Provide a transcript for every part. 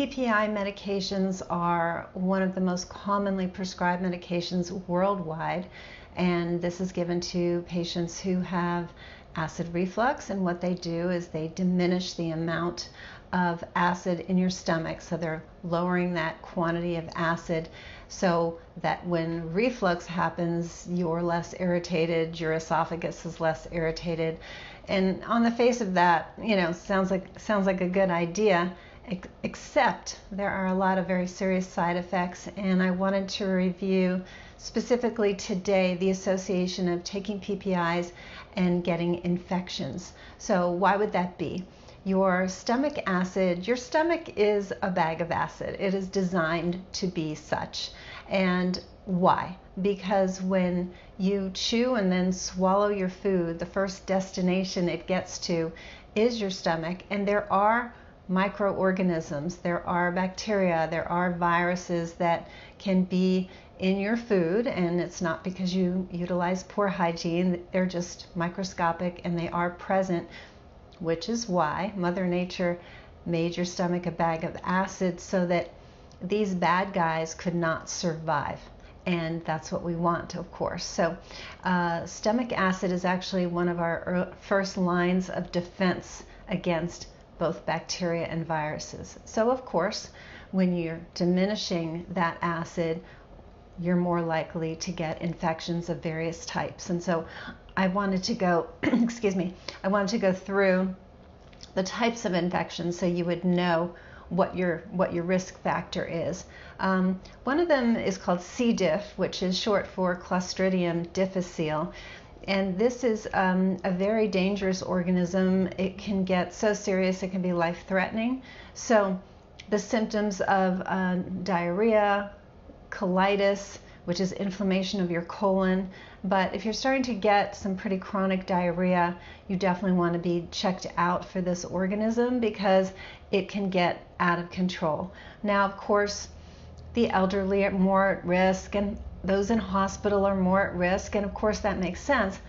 PPI medications are one of the most commonly prescribed medications worldwide, and this is given to patients who have acid reflux. And what they do is they diminish the amount of acid in your stomach, so they're lowering that quantity of acid so that when reflux happens, you're less irritated, your esophagus is less irritated. And on the face of that, you know, sounds like sounds like a good idea except there are a lot of very serious side effects, and I wanted to review specifically today the association of taking PPIs and getting infections. So, why would that be? Your stomach acid, your stomach is a bag of acid. It is designed to be such. And why? Because when you chew and then swallow your food, the first destination it gets to is your stomach, and there are microorganisms, there are bacteria, there are viruses that can be in your food, and it's not because you utilize poor hygiene, they're just microscopic and they are present, which is why Mother Nature made your stomach a bag of acid so that these bad guys could not survive. And that's what we want, of course. So, uh, stomach acid is actually one of our first lines of defense against both bacteria and viruses. So, of course, when you're diminishing that acid, you're more likely to get infections of various types. And so, I wanted to go, excuse me, I wanted to go through the types of infections so you would know what your what your risk factor is. Um, one of them is called C. diff, which is short for Clostridium difficile, and this is um, a very dangerous organism. It can get so serious it can be life threatening. So, the symptoms of uh, diarrhea, colitis, which is inflammation of your colon. But if you're starting to get some pretty chronic diarrhea, you definitely want to be checked out for this organism because it can get out of control. Now, of course, the elderly are more at risk, and those in hospital are more at risk, and of course that makes sense.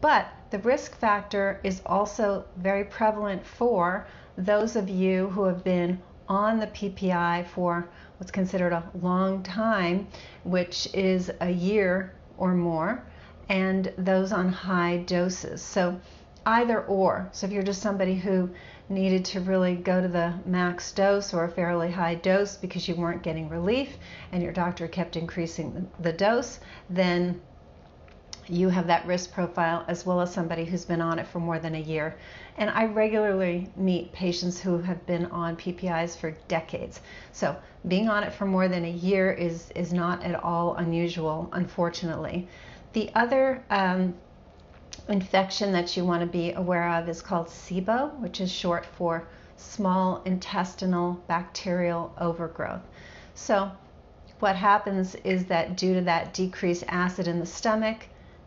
But the risk factor is also very prevalent for those of you who have been on the PPI for what's considered a long time, which is a year or more, and those on high doses. So either or. So if you're just somebody who needed to really go to the max dose or a fairly high dose because you weren't getting relief and your doctor kept increasing the dose, then you have that risk profile as well as somebody who's been on it for more than a year. And I regularly meet patients who have been on PPIs for decades. So being on it for more than a year is, is not at all unusual, unfortunately. The other um, infection that you want to be aware of is called SIBO, which is short for small intestinal bacterial overgrowth. So, what happens is that due to that decreased acid in the stomach,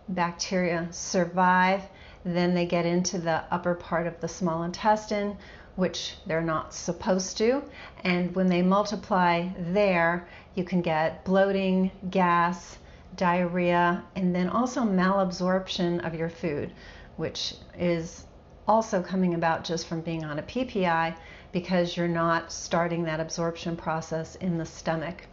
bacteria survive, then they get into the upper part of the small intestine, which they're not supposed to. And when they multiply there, you can get bloating, gas, diarrhea, and then also malabsorption of your food, which is also coming about just from being on a PPI because you're not starting that absorption process in the stomach.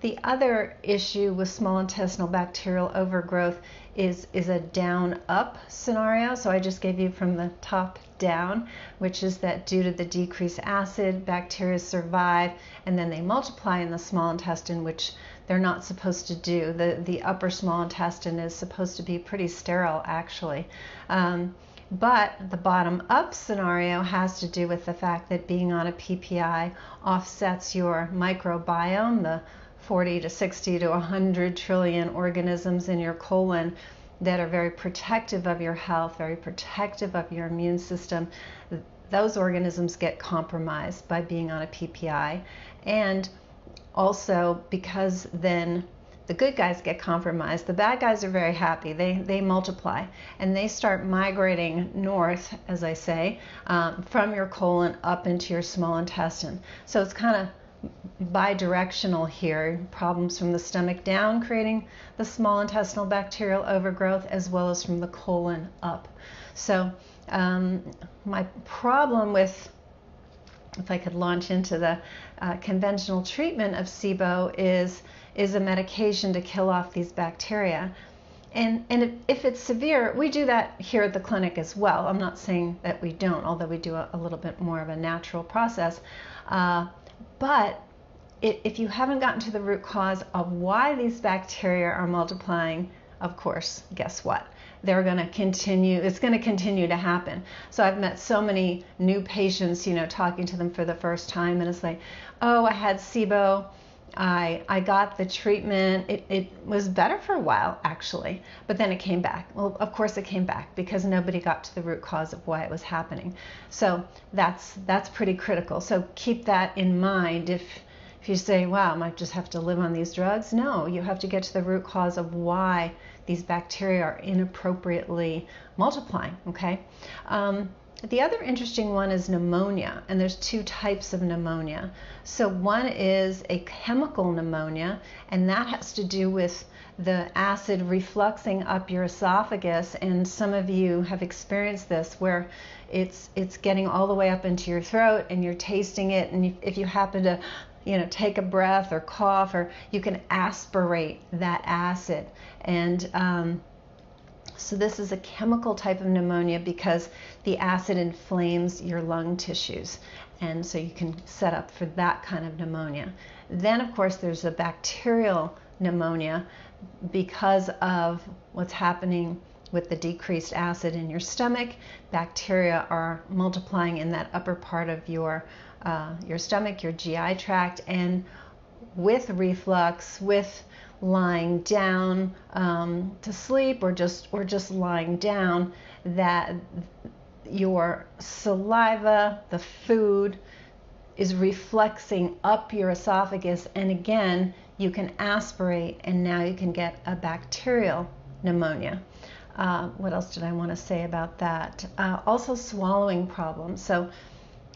The other issue with small intestinal bacterial overgrowth is, is a down up scenario. So I just gave you from the top down, which is that due to the decreased acid, bacteria survive and then they multiply in the small intestine, which they're not supposed to do. The, the upper small intestine is supposed to be pretty sterile, actually. Um, but the bottom up scenario has to do with the fact that being on a PPI offsets your microbiome, the 40 to 60 to 100 trillion organisms in your colon that are very protective of your health, very protective of your immune system. Those organisms get compromised by being on a PPI. And also because then the good guys get compromised. The bad guys are very happy. They, they multiply and they start migrating north, as I say, um, from your colon up into your small intestine. So it's kind of bidirectional here problems from the stomach down, creating the small intestinal bacterial overgrowth, as well as from the colon up. So, um, my problem with if I could launch into the uh, conventional treatment of SIBO, is is a medication to kill off these bacteria. And, and if it's severe, we do that here at the clinic as well. I'm not saying that we don't, although we do a, a little bit more of a natural process. Uh, but it, if you haven't gotten to the root cause of why these bacteria are multiplying, of course, guess what? They're going to continue, it's going to continue to happen. So I've met so many new patients, you know, talking to them for the first time, and it's like, oh, I had SIBO. I, I got the treatment. It, it was better for a while, actually, but then it came back. Well, of course, it came back because nobody got to the root cause of why it was happening. So that's that's pretty critical. So keep that in mind if if you say, wow, I might just have to live on these drugs. No, you have to get to the root cause of why these bacteria are inappropriately multiplying, okay? Um, the other interesting one is pneumonia, and there's two types of pneumonia. So one is a chemical pneumonia, and that has to do with the acid refluxing up your esophagus, and some of you have experienced this where it's it's getting all the way up into your throat and you're tasting it and if you happen to you know, take a breath or cough, or you can aspirate that acid. And um, so this is a chemical type of pneumonia because the acid inflames your lung tissues. And so you can set up for that kind of pneumonia. Then, of course, there's a bacterial pneumonia because of what's happening with the decreased acid in your stomach. Bacteria are multiplying in that upper part of your uh, your stomach, your GI tract, and with reflux, with lying down um, to sleep or just or just lying down, that your saliva, the food, is refluxing up your esophagus, and again, you can aspirate, and now you can get a bacterial pneumonia. Uh, what else did I want to say about that? Uh, also, swallowing problems. So,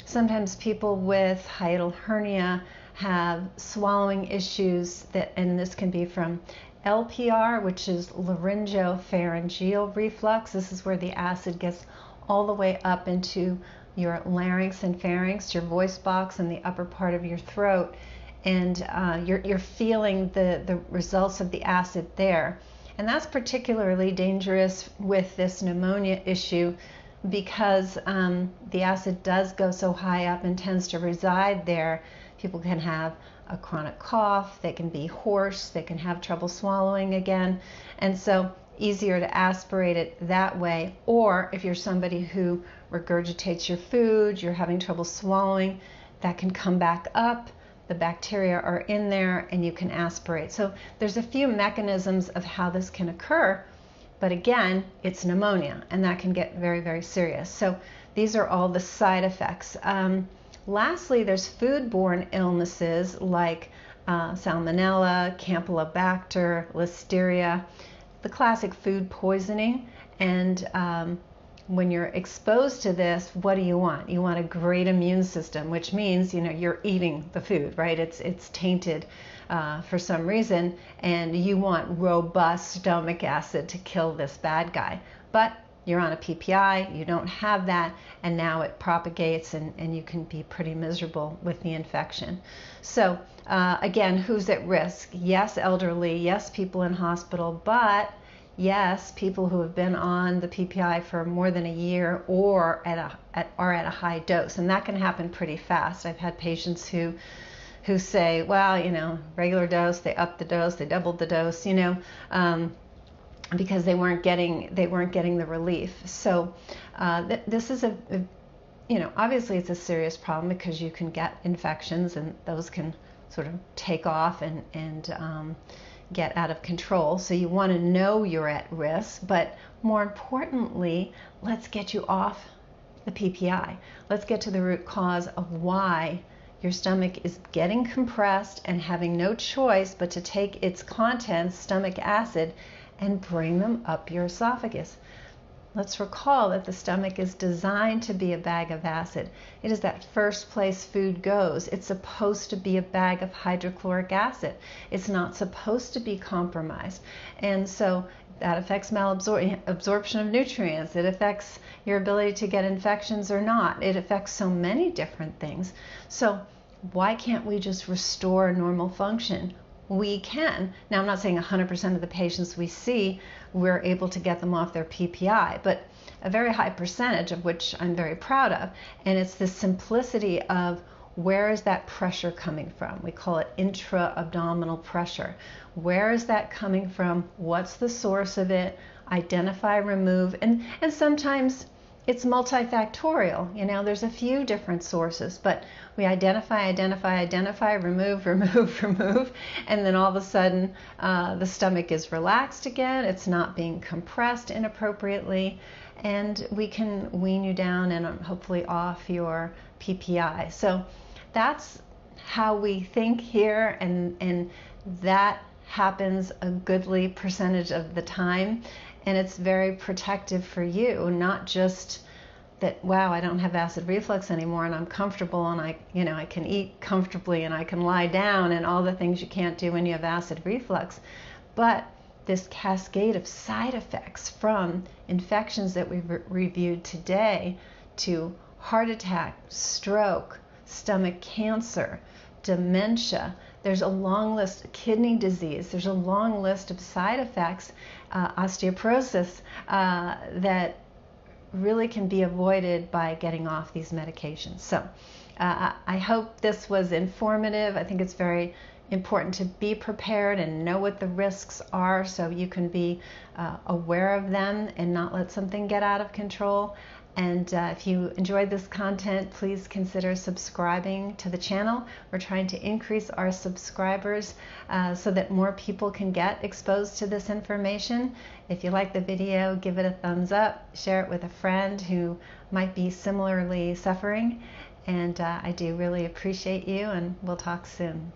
Sometimes people with hiatal hernia have swallowing issues that, and this can be from LPR, which is laryngopharyngeal reflux. This is where the acid gets all the way up into your larynx and pharynx, your voice box, and the upper part of your throat. And uh, you're, you're feeling the, the results of the acid there. And that's particularly dangerous with this pneumonia issue because um, the acid does go so high up and tends to reside there, people can have a chronic cough, they can be hoarse, they can have trouble swallowing again. And so, easier to aspirate it that way. Or if you're somebody who regurgitates your food, you're having trouble swallowing, that can come back up. The bacteria are in there and you can aspirate. So, there's a few mechanisms of how this can occur. But again, it's pneumonia, and that can get very, very serious. So these are all the side effects. Um, lastly, there's foodborne illnesses like uh, salmonella, campylobacter, listeria, the classic food poisoning. And um, when you're exposed to this, what do you want? You want a great immune system, which means you know you're eating the food, right? It's it's tainted uh, for some reason, and you want robust stomach acid to kill this bad guy. But you're on a PPI, you don't have that, and now it propagates, and, and you can be pretty miserable with the infection. So, uh, again, who's at risk? Yes, elderly, yes, people in hospital, but yes, people who have been on the PPI for more than a year or at a, at, are at a high dose, and that can happen pretty fast. I've had patients who who say, well, you know, regular dose, they upped the dose, they doubled the dose, you know, um, because they weren't getting they weren't getting the relief. So uh, th- this is a, a, you know, obviously it's a serious problem because you can get infections and those can sort of take off and and um, get out of control. So you want to know you're at risk, but more importantly, let's get you off the PPI. Let's get to the root cause of why your stomach is getting compressed and having no choice but to take its contents, stomach acid, and bring them up your esophagus. Let's recall that the stomach is designed to be a bag of acid. It is that first place food goes. It's supposed to be a bag of hydrochloric acid. It's not supposed to be compromised. And so that affects malabsorption of nutrients. It affects your ability to get infections or not. It affects so many different things. So why can't we just restore normal function? We can. Now, I'm not saying 100% of the patients we see, we're able to get them off their PPI, but a very high percentage of which I'm very proud of. And it's the simplicity of where is that pressure coming from? We call it intra abdominal pressure. Where is that coming from? What's the source of it? Identify, remove, and, and sometimes it's multifactorial. You know, there's a few different sources, but we identify, identify, identify, remove, remove, remove, and then all of a sudden uh, the stomach is relaxed again. It's not being compressed inappropriately, and we can wean you down and hopefully off your PPI. So that's how we think here, and and that happens a goodly percentage of the time and it's very protective for you, not just that wow, I don't have acid reflux anymore and I'm comfortable and I, you know, I can eat comfortably and I can lie down and all the things you can't do when you have acid reflux. But this cascade of side effects from infections that we've re- reviewed today to heart attack, stroke, stomach cancer, dementia, there's a long list, kidney disease, there's a long list of side effects, uh, osteoporosis, uh, that really can be avoided by getting off these medications. So uh, I hope this was informative. I think it's very important to be prepared and know what the risks are so you can be uh, aware of them and not let something get out of control. And uh, if you enjoyed this content, please consider subscribing to the channel. We're trying to increase our subscribers uh, so that more people can get exposed to this information. If you like the video, give it a thumbs up, share it with a friend who might be similarly suffering. And uh, I do really appreciate you, and we'll talk soon.